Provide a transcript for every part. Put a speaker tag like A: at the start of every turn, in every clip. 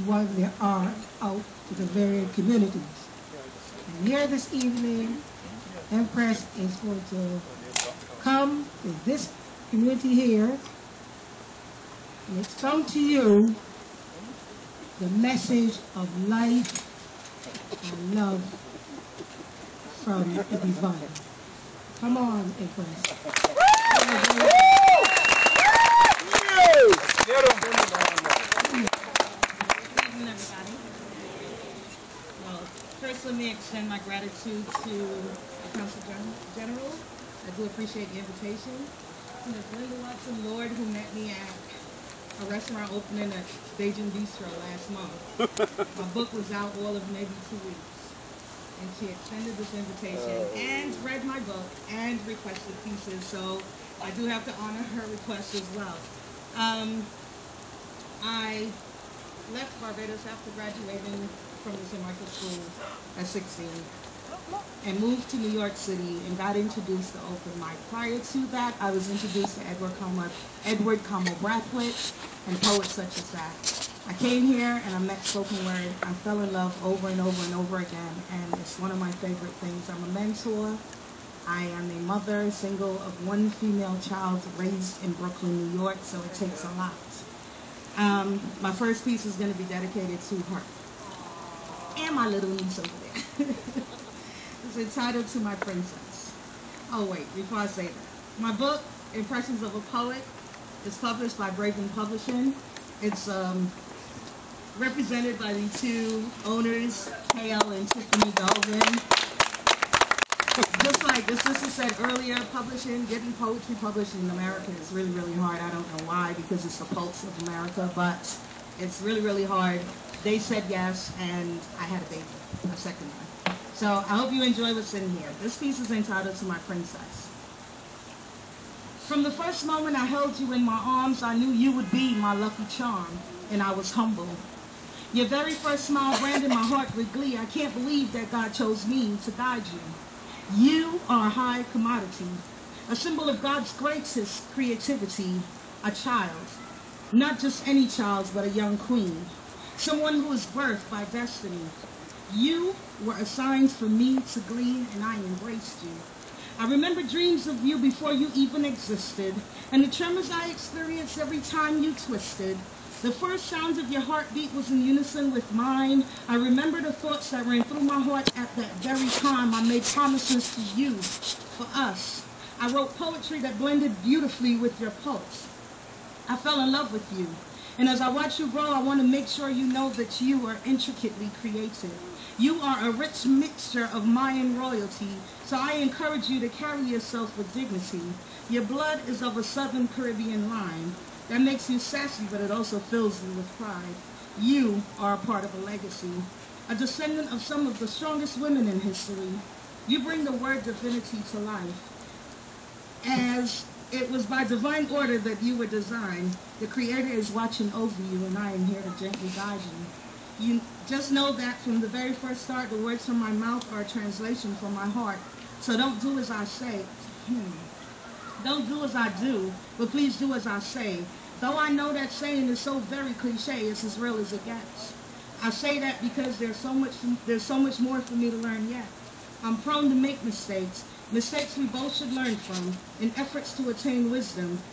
A: while they are out to the various communities. And here this evening, Empress is going to come to this community here and expound to you the message of life and love from the divine. Come on, Empress
B: evening, everybody. Well, first let me extend my gratitude to the Consul Gen- General. I do appreciate the invitation. To Ms. Linda Watson Lord, who met me at a restaurant opening at Beijing Bistro last month. My book was out all of maybe two weeks. And she extended this invitation and read my book and requested pieces, so I do have to honor her request as well. Um, I left Barbados after graduating from the St. Michael School at 16 and moved to New York City and got introduced to open mic. Prior to that, I was introduced to Edward Kamau, Edward Kamau Brathwaite and poets such as that. I came here and I met spoken word. I fell in love over and over and over again, and it's one of my favorite things. I'm a mentor. I am a mother, single of one female child, raised in Brooklyn, New York, so it takes a lot. Um, my first piece is going to be dedicated to her and my little niece over there. it's entitled To My Princess. Oh, wait, before I say that. My book, Impressions of a Poet, is published by Bravin Publishing. It's um, represented by the two owners, KL and Tiffany Belvin. Just like the sister said earlier, publishing, getting poetry published in America is really, really hard. I don't know why, because it's the pulse of America, but it's really, really hard. They said yes, and I had a baby, a second one. So I hope you enjoy what's in here. This piece is entitled To My Princess. From the first moment I held you in my arms, I knew you would be my lucky charm, and I was humble. Your very first smile branded my heart with glee. I can't believe that God chose me to guide you. You are a high commodity, a symbol of God's greatest creativity, a child. Not just any child, but a young queen. Someone who was birthed by destiny. You were assigned for me to glean, and I embraced you. I remember dreams of you before you even existed, and the tremors I experienced every time you twisted. The first sounds of your heartbeat was in unison with mine. I remember the thoughts that ran through my heart at that very time. I made promises to you, for us. I wrote poetry that blended beautifully with your pulse. I fell in love with you. And as I watch you grow, I want to make sure you know that you are intricately created. You are a rich mixture of Mayan royalty, so I encourage you to carry yourself with dignity. Your blood is of a Southern Caribbean line. That makes you sassy, but it also fills you with pride. You are a part of a legacy, a descendant of some of the strongest women in history. You bring the word divinity to life. As it was by divine order that you were designed, the Creator is watching over you, and I am here to gently guide you. You just know that from the very first start, the words from my mouth are a translation from my heart. So don't do as I say. Hmm. Don't do as I do, but please do as I say. Though I know that saying is so very cliche, it's as real as it gets. I say that because there's so much there's so much more for me to learn yet. I'm prone to make mistakes, mistakes we both should learn from, in efforts to attain wisdom.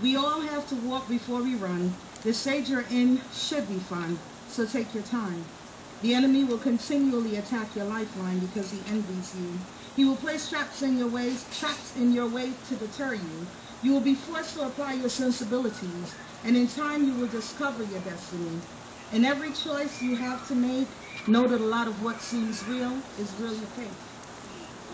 B: We all have to walk before we run. The stage you're in should be fun, so take your time. The enemy will continually attack your lifeline because he envies you. He will place traps in your ways, traps in your way to deter you. You will be forced to apply your sensibilities, and in time you will discover your destiny. In every choice you have to make, know that a lot of what seems real is really fake.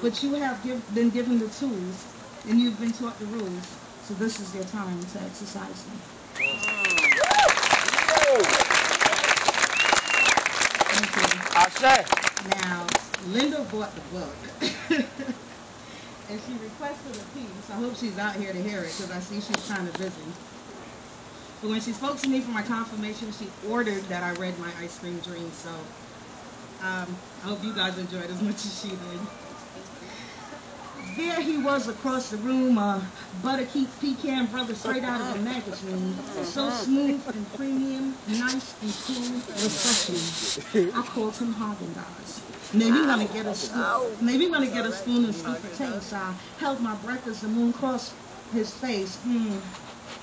B: But you have give, been given the tools, and you've been taught the rules, so this is your time to exercise them. Thank you. Now, Linda bought the book. and she requested a piece. I hope she's out here to hear it because I see she's kind of busy. But when she spoke to me for my confirmation, she ordered that I read my ice cream dream. So um, I hope you guys enjoyed as much as she did. There he was across the room, a butterkeep pecan brother straight out of a magazine. So smooth and premium, nice and cool, refreshing. I called him Haagen Dazs. Maybe to get a spoon. Maybe to get a spoon and scoop a taste. I held my breath as the moon crossed his face. Mmm,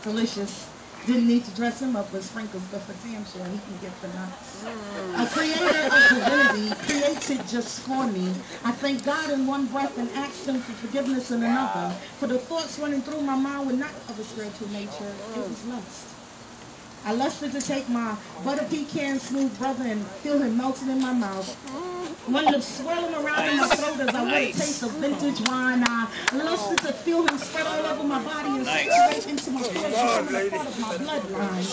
B: delicious. Didn't need to dress him up with sprinkles, but for damn sure he can get the nuts. Mm. A creator of divinity created just for me. I thank God in one breath and ask him for forgiveness in another. For the thoughts running through my mind were not of a spiritual nature. It was mm. lust. I lusted to take my butter pecan smooth brother and feel him melting in my mouth. One to swirl him around in my throat as I want a taste of vintage wine. I lusted to feel him spread all over my body and circulate into my blood, becoming a part of my bloodline.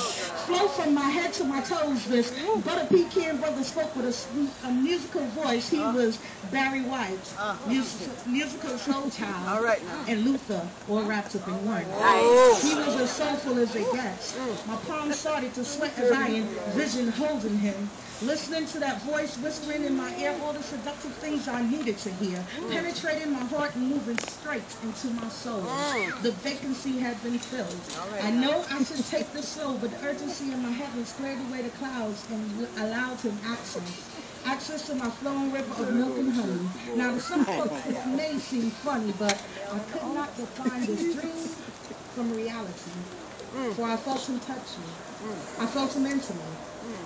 B: Flow from my head to my toes. This butter pecan brother spoke with a musical voice. He was Barry White, mus- Musiq Soulchild,
C: All right
B: and Luther, all wrapped up in one. He was as soulful as it gets. My palms started to sweat as I envisioned holding him. Listening to that voice whispering in my ear all the seductive things I needed to hear, penetrating my heart and moving straight into my soul. The vacancy had been filled. I know I should take this slow, but the urgency in my heavens cleared away the clouds and allowed him access. Access to my flowing river of milk and honey. Now, to some folks, this may seem funny, but I could not define this dream from reality. Mm. For I felt him touch me. I felt him enter me.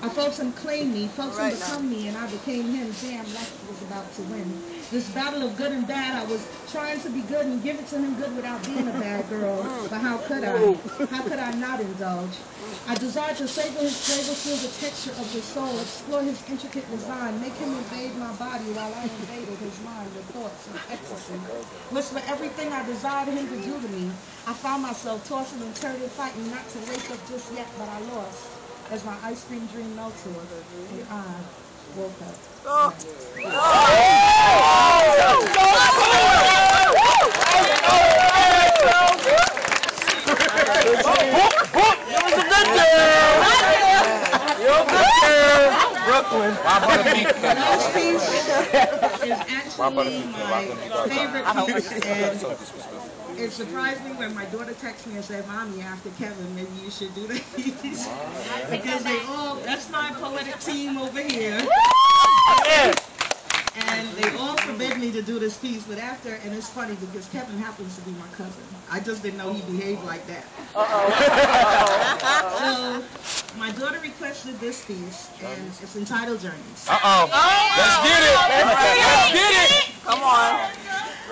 B: I felt him claim me, felt him
C: Right now.
B: become me, and I became him. Damn, life was about to win. This battle of good and bad, I was trying to be good and give it to him good without being a bad girl. But how could I? How could I not indulge? I desired to savor his flavor, feel the texture of his soul, explore his intricate design, make him invade my body while I invaded his mind with thoughts of ecstasy. Whisper everything I desired him to do to me. I found myself tossing and turning, fighting not to wake up just yet, but I lost as my ice cream dream melted and I woke up.
D: Brooklyn.
B: Those piece is actually my favorite and it surprised me when my daughter texted me and said, "Mommy, after Kevin, maybe you should do that because they all, that's my poetic team over here. And they all forbid me to do this piece, but after, and it's funny because Kevin happens to be my cousin. I just didn't know he behaved like that. so, my daughter requested this piece, and it's entitled Journeys.
D: Uh-oh. Oh! Let's get it. Let's get it.
C: Come on.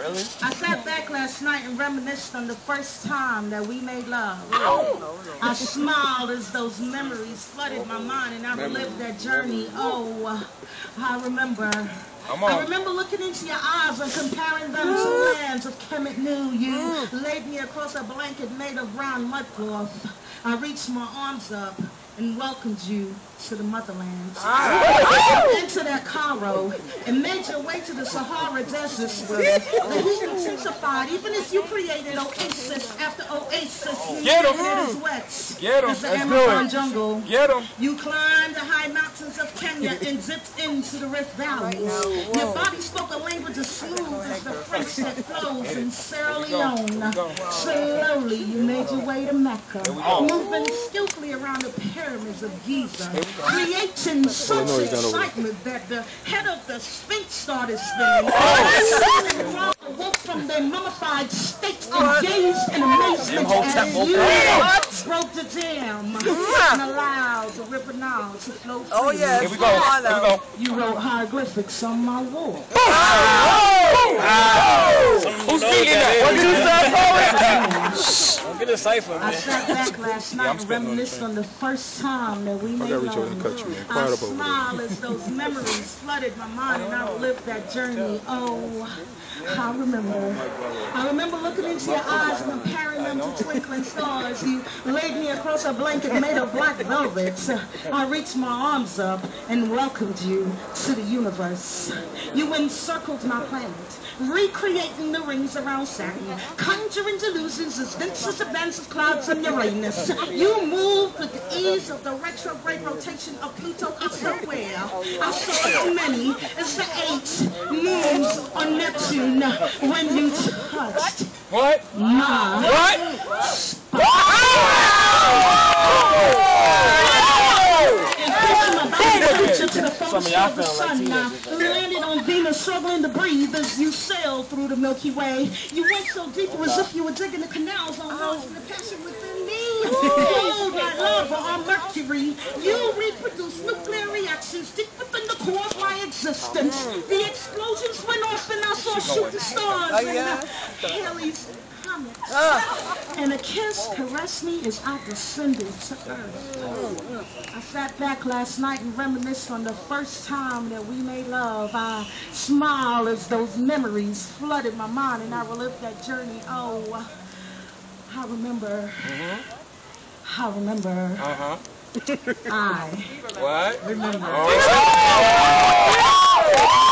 D: Really?
B: I sat back last night and reminisced on the first time that we made love. I smiled as those memories flooded my mind and I relived that journey. Oh, I remember.
D: Come
B: I remember looking into your eyes and comparing them to lands of Kemet New. You mm. laid me across a blanket made of brown mudcloth. I reached my arms up and welcomed you to the motherland. You entered that Cairo and made your way to the Sahara Desert where the heat intensified. Even as you created oasis after
D: Get 'em.
B: made Get as wet
D: Get 'em.
B: as the
D: Let's do
B: Amazon
D: it.
B: jungle.
D: Get him.
B: You climbed the high mountains of Kenya and zipped into the Rift Valley. Your body spoke a language as smooth as the French that flows in Sierra Leone. Slowly, you made your way to Mecca, moving skillfully around the pyramids of Giza, creating such excitement that the head of the Sphinx started oh! spinning. Oh! And woke from their mummified state and gazed in amazement as you broke the dam and allowed the river Nile to flow free.
C: Oh, yes.
D: Here we go. Here we go.
B: You wrote hieroglyphics on my wall.
D: Who's singing that? What did you say,
E: Don't get a cipher,
B: I
E: man.
B: sat back last night and
D: on
B: reminisced on the first time that we made love. I smiled as those memories flooded my mind and I lived that journey. Oh, I remember. I remember looking into your eyes and comparing them to twinkling stars. You laid me across a blanket made of black velvet. I reached my arms up and welcomed you to the universe. You encircled my planet, recreating the rings around Saturn, conjuring delusions as vinces advance of clouds and Uranus. You moved with the ease of the retrograde rotation of Pluto elsewhere. I saw as many as the eight moons on on Neptune when you touched
D: What?
B: my
D: What?
B: Closer to the
D: Some of y'all
B: the
D: like teenagers.
B: Landed on Venus, struggling to breathe as you sail through the Milky Way. You went so deep it was as if you were digging the canals on Mars and the passion within me. Cold like lava on Mercury. You reproduce nuclear reactions my. The explosions went off and I saw shooting stars and uh, Halley's Comet. And a kiss caressed me as I descended to earth. I sat back last night and reminisced on the first time that we made love. I smiled as those memories flooded my mind and I relived that journey. Oh, I remember. I remember.
D: Uh-huh.
B: I
D: What?
B: remember.
D: Oh.